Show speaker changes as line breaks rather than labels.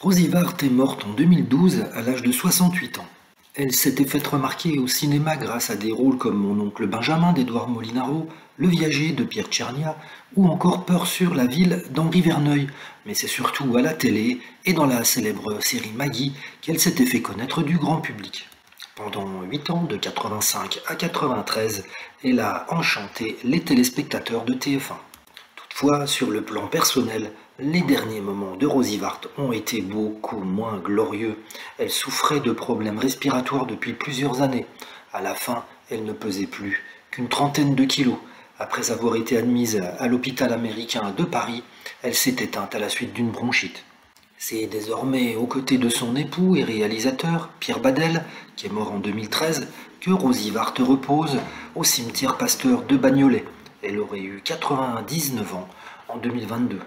Rosie Vart est morte en 2012 à l'âge de 68 ans. Elle s'était faite remarquer au cinéma grâce à des rôles comme Mon oncle Benjamin d'Edouard Molinaro, Le Viager de Pierre Tchernia ou encore Peur sur la ville d'Henri Verneuil. Mais c'est surtout à la télé et dans la célèbre série Maggie qu'elle s'était fait connaître du grand public. Pendant 8 ans, de 85 à 93, elle a enchanté les téléspectateurs de TF1. Sur le plan personnel, les derniers moments de Rosie Vart ont été beaucoup moins glorieux. Elle souffrait de problèmes respiratoires depuis plusieurs années. À la fin, elle ne pesait plus qu'une trentaine de kilos. Après avoir été admise à l'hôpital américain de Paris, elle s'est éteinte à la suite d'une bronchite. C'est désormais aux côtés de son époux et réalisateur, Pierre Badel, qui est mort en 2013, que Rosie Vart repose au cimetière Pasteur de Bagnolet. Elle aurait eu 99 ans en 2022.